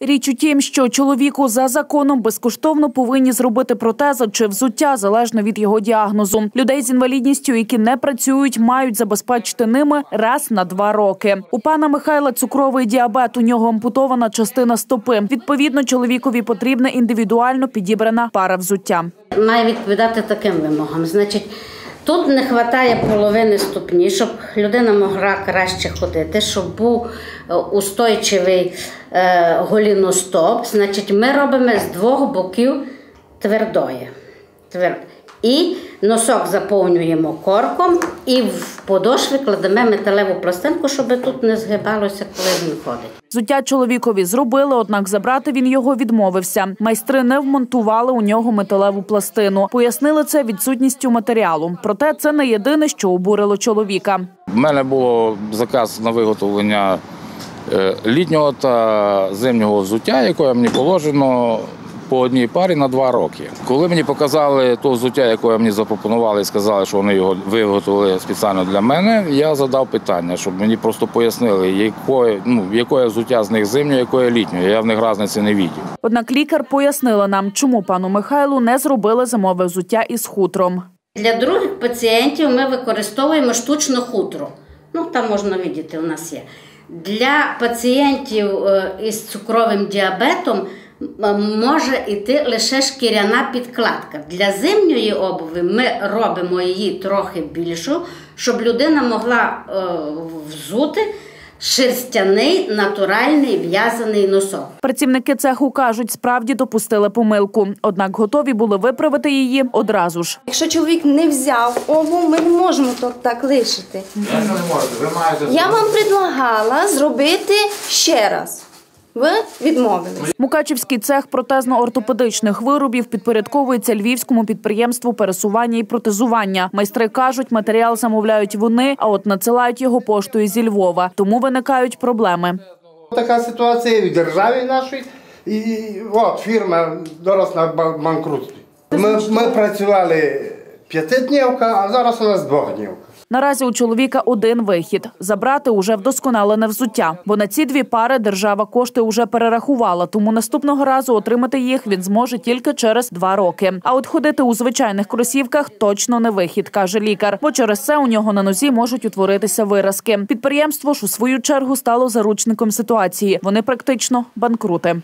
Річ у тім, що чоловіку за законом безкоштовно повинні зробити протези чи взуття залежно від його діагнозу. Людей з інвалідністю, які не працюють, мають забезпечити ними раз на два роки. У пана Михайла цукровий діабет. У нього ампутована частина стопи. Відповідно, чоловікові потрібна індивідуально підібрана пара взуття. має відповідати таким вимогам. Значить, тут не вистачає половини ступні, щоб людина могла краще ходити, щоб був е, устойчивий е, голіностоп. Значить, ми робимо з двох боків твердоє. Твер... І носок заповнюємо корком і в подошви кладемо металеву пластинку, щоб тут не згибалося, коли він ходить. Взуття чоловікові зробили, однак забрати він його відмовився. Майстри не вмонтували у нього металеву пластину. Пояснили це відсутністю матеріалу. Проте це не єдине, що обурило чоловіка. У мене було заказ на виготовлення е, літнього та зимнього взуття, яке мені положено по одній парі на два роки. Коли мені показали то взуття, яке мені запропонували і сказали, що вони його виготовили спеціально для мене, я задав питання, щоб мені просто пояснили, якої, ну, яке взуття з них зимнє, яке літнє. Я в них різниці не бачив. Однак лікар пояснила нам, чому пану Михайлу не зробили зимове взуття із хутром. Для других пацієнтів ми використовуємо штучне хутро. Ну, там можна бачити, у нас є. Для пацієнтів е, із цукровим діабетом може йти лише шкіряна підкладка. Для зимньої обуви ми робимо її трохи більшу, щоб людина могла е, взути шерстяний натуральний в'язаний носок. Працівники цеху кажуть, справді допустили помилку, однак готові були виправити її одразу ж. Якщо чоловік не взяв обув, ми не можемо то так лишити. Як не можете? Ви маєте Я вам предлагала зробити ще раз. Ви відмовились. Мукачівський цех протезно-ортопедичних виробів підпорядковується львівському підприємству пересування і протезування. Майстри кажуть, матеріал замовляють вони, а от надсилають його поштою зі Львова. Тому виникають проблеми. Така ситуація і в державі нашій, і от фірма на банкрутстві. Ми, ми працювали п'ятиднівка, а зараз у нас двохднівка. Наразі у чоловіка один вихід – забрати уже вдосконалене взуття. Бо на ці дві пари держава кошти уже перерахувала, тому наступного разу отримати їх він зможе тільки через два роки. А от ходити у звичайних кросівках точно не вихід, каже лікар. Бо через це у нього на нозі можуть утворитися виразки. Підприємство ж у свою чергу стало заручником ситуації. Вони практично банкрути.